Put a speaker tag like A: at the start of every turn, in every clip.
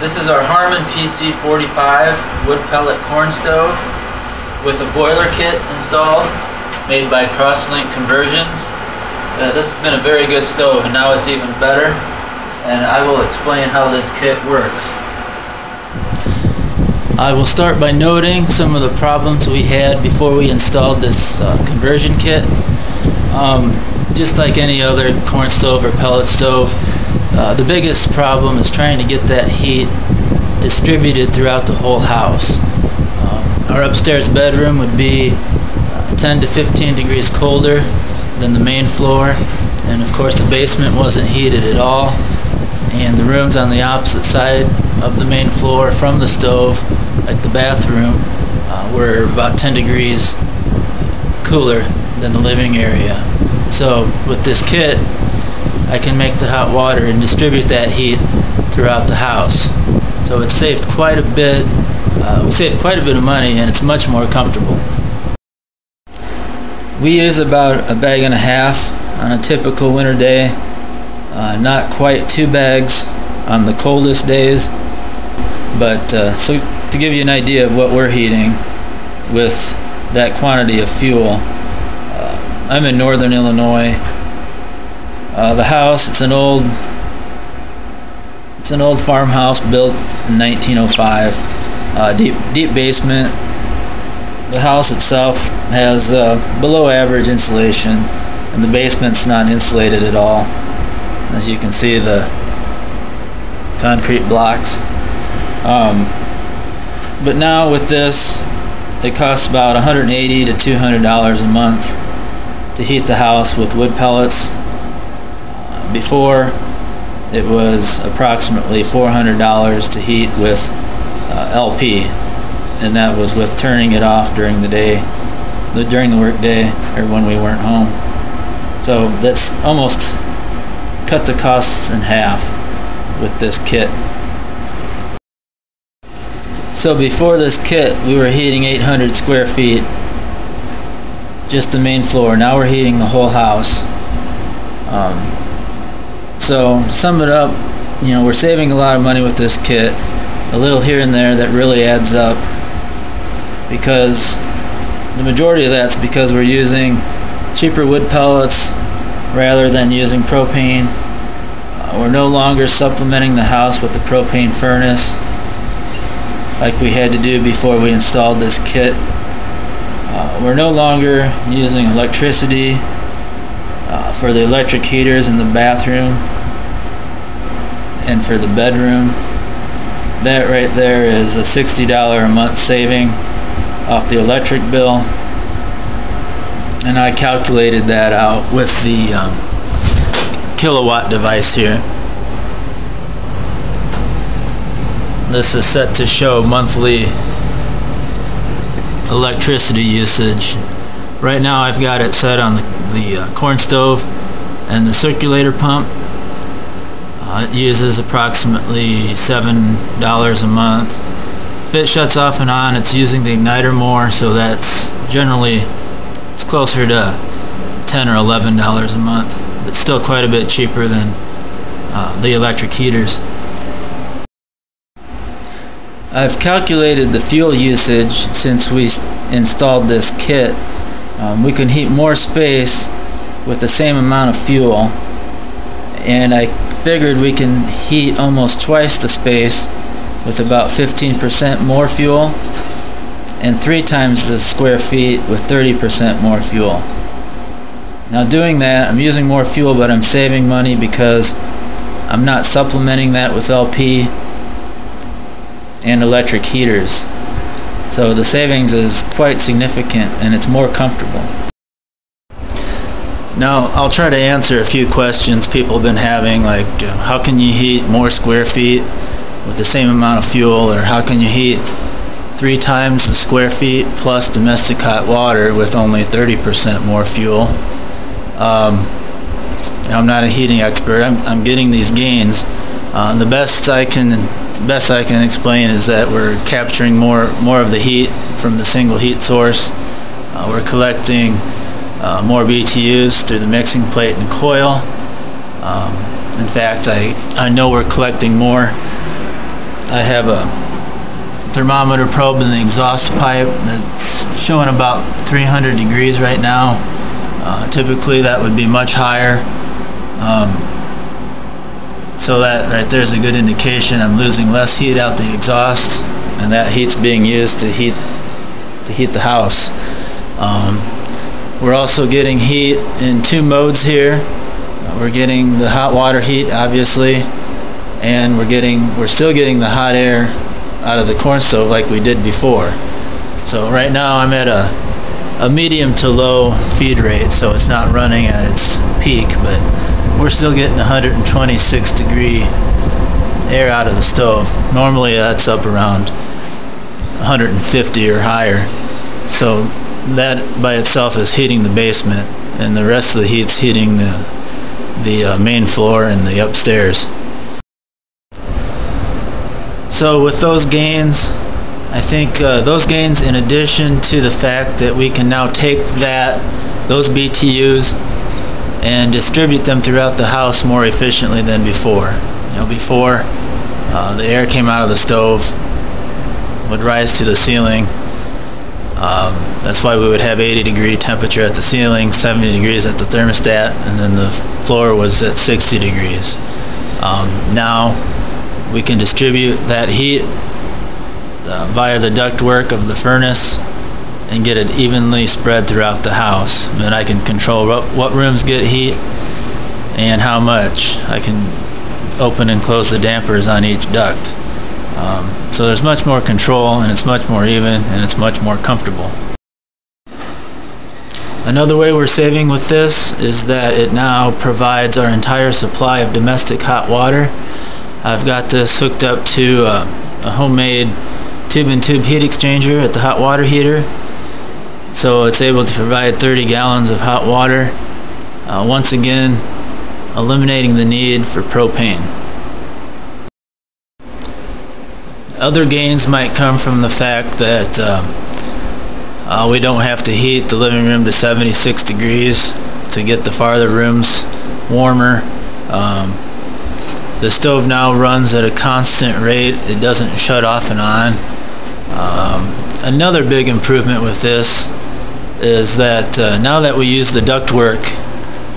A: This is our Harman PC45 wood pellet corn stove with a boiler kit installed made by Crosslink Conversions. Uh, this has been a very good stove and now it's even better and I will explain how this kit works. I will start by noting some of the problems we had before we installed this uh, conversion kit. Um, just like any other corn stove or pellet stove, uh, the biggest problem is trying to get that heat distributed throughout the whole house. Um, our upstairs bedroom would be uh, 10 to 15 degrees colder than the main floor and of course the basement wasn't heated at all and the rooms on the opposite side of the main floor from the stove like the bathroom uh, were about 10 degrees cooler than the living area so with this kit I can make the hot water and distribute that heat throughout the house. So it saved quite a bit, uh, we saved quite a bit of money and it's much more comfortable. We use about a bag and a half on a typical winter day, uh, not quite two bags on the coldest days, but uh, so to give you an idea of what we're heating with that quantity of fuel, uh, I'm in northern Illinois uh, the house, it's an old it's an old farmhouse built in 1905. Uh, deep deep basement. The house itself has uh, below average insulation, and the basement's not insulated at all. As you can see, the concrete blocks. Um, but now with this, it costs about 180 to 200 dollars a month to heat the house with wood pellets before it was approximately $400 to heat with uh, LP and that was with turning it off during the day during the work day or when we weren't home so that's almost cut the costs in half with this kit. So before this kit we were heating 800 square feet just the main floor. Now we're heating the whole house. Um, so to sum it up, you know, we're saving a lot of money with this kit. A little here and there that really adds up because the majority of that's because we're using cheaper wood pellets rather than using propane. Uh, we're no longer supplementing the house with the propane furnace like we had to do before we installed this kit. Uh, we're no longer using electricity uh, for the electric heaters in the bathroom and for the bedroom that right there is a $60 a month saving off the electric bill and I calculated that out with the um, Kill A Watt device here. This is set to show monthly electricity usage. Right now I've got it set on the, the uh, corn stove and the circulator pump. Uh, it uses approximately seven dollars a month. If it shuts off and on it's using the igniter more so that's generally it's closer to 10 or 11 dollars a month but still quite a bit cheaper than uh, the electric heaters. I've calculated the fuel usage since we installed this kit. Um, we can heat more space with the same amount of fuel and I figured we can heat almost twice the space with about 15% more fuel and three times the square feet with 30% more fuel now doing that I'm using more fuel but I'm saving money because I'm not supplementing that with LP and electric heaters so the savings is quite significant and it's more comfortable. Now I'll try to answer a few questions people have been having like uh, how can you heat more square feet with the same amount of fuel or how can you heat three times the square feet plus domestic hot water with only 30% more fuel. Um, I'm not a heating expert. I'm, I'm getting these gains. Uh, the best I can best I can explain is that we're capturing more more of the heat from the single heat source. Uh, we're collecting uh, more BTUs through the mixing plate and coil. Um, in fact, I, I know we're collecting more I have a thermometer probe in the exhaust pipe that's showing about 300 degrees right now. Uh, typically that would be much higher. Um, so that right there is a good indication I'm losing less heat out the exhaust and that heat's being used to heat to heat the house. Um, we're also getting heat in two modes here. Uh, we're getting the hot water heat obviously and we're getting we're still getting the hot air out of the corn stove like we did before. So right now I'm at a a medium to low feed rate so it's not running at its peak but we're still getting 126 degree air out of the stove. Normally that's up around 150 or higher. So that by itself is heating the basement and the rest of the heat's heating the the uh, main floor and the upstairs. So with those gains, I think uh, those gains in addition to the fact that we can now take that those BTUs and distribute them throughout the house more efficiently than before. You know, before uh, the air came out of the stove, would rise to the ceiling. Um, that's why we would have 80 degree temperature at the ceiling, 70 degrees at the thermostat, and then the floor was at 60 degrees. Um, now we can distribute that heat uh, via the ductwork of the furnace and get it evenly spread throughout the house. Then I can control what, rooms get heat and how much. I can open and close the dampers on each duct. Um, so there's much more control and it's much more even and it's much more comfortable. Another way we're saving with this is that it now provides our entire supply of domestic hot water. I've got this hooked up to uh, a homemade tube and tube heat exchanger at the hot water heater. So it's able to provide 30 gallons of hot water uh, once again eliminating the need for propane. Other gains might come from the fact that uh, uh, we don't have to heat the living room to 76 degrees to get the farther rooms warmer um, the stove now runs at a constant rate. It doesn't shut off and on. Um, another big improvement with this is that uh, now that we use the ductwork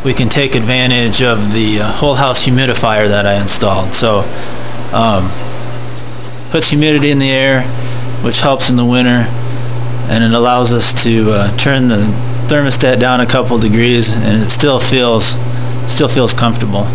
A: we can take advantage of the uh, whole house humidifier that I installed. So um, puts humidity in the air, which helps in the winter, and it allows us to uh, turn the thermostat down a couple degrees, and it still feels still feels comfortable.